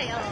累了。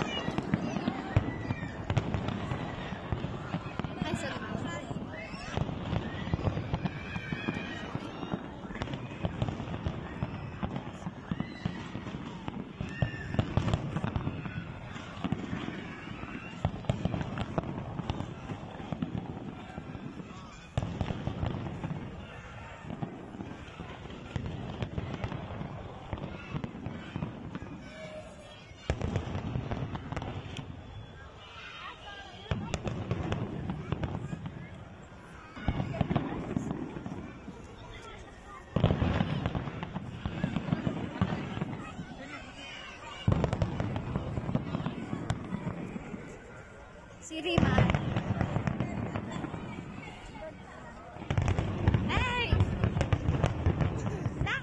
Si Rima. Hey! That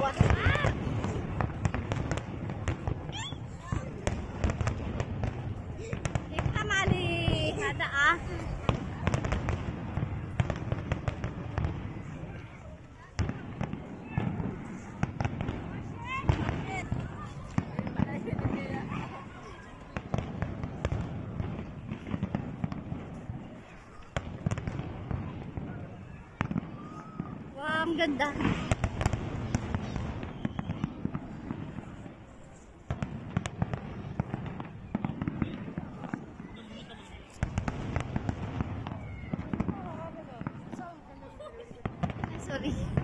one. Ganda. Sorry.